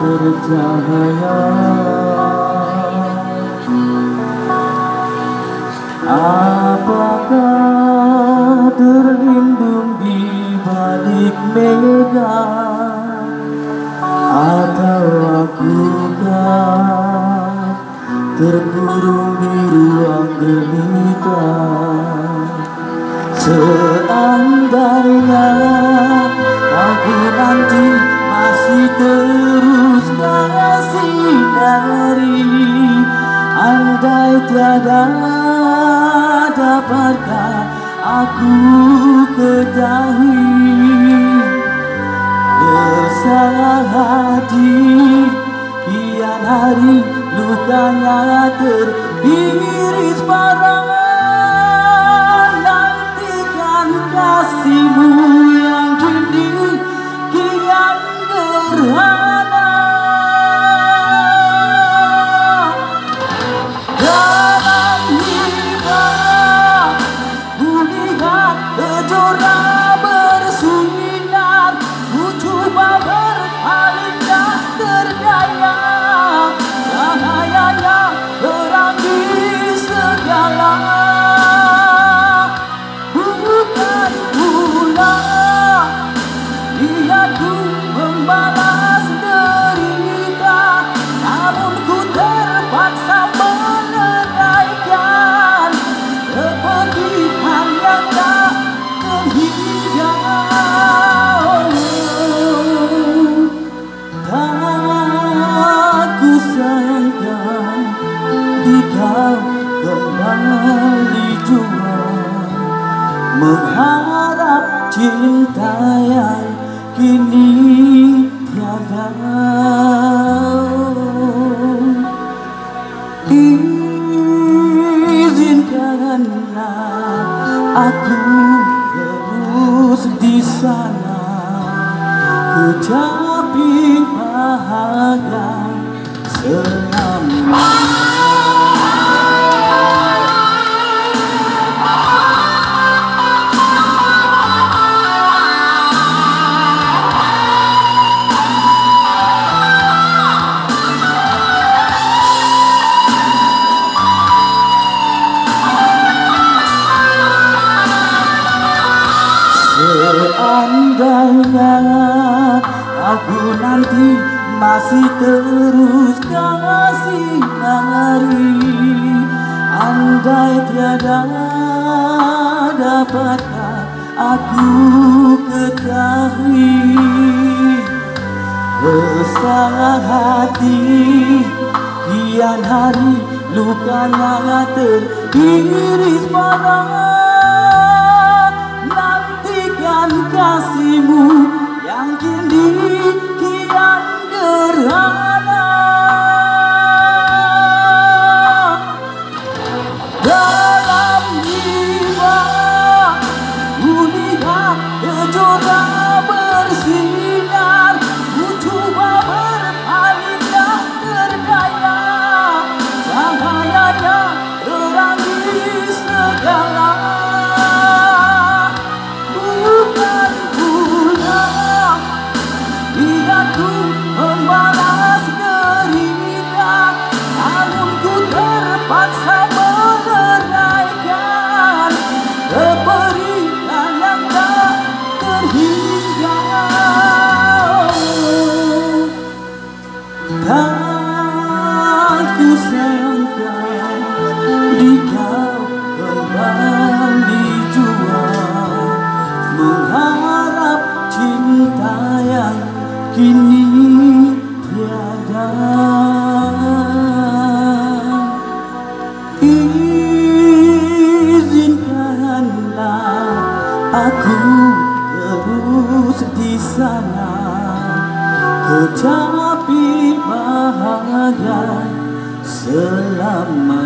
bercahaya Apakah terlindung di balik mega tiada dapatkah aku ketahui Resah hati kian hari lukanya teriris parah? Nantikan kasihmu membalas derita Namun ku terpaksa meneraikan Kepedihan yang tak Tak ku sangka kembali Mengharap cinta yang kini tiada Izinkanlah aku terus di sana. Kecapi bahagia selama Seandainya aku nanti masih terus kasih hari Andai tiada dapatkah aku ketahui Resah hati Kian hari lukanya teriris parah Nantikan Ooh. kini tiada. Izinkanlah aku terus di sana. Tetapi bahagia selama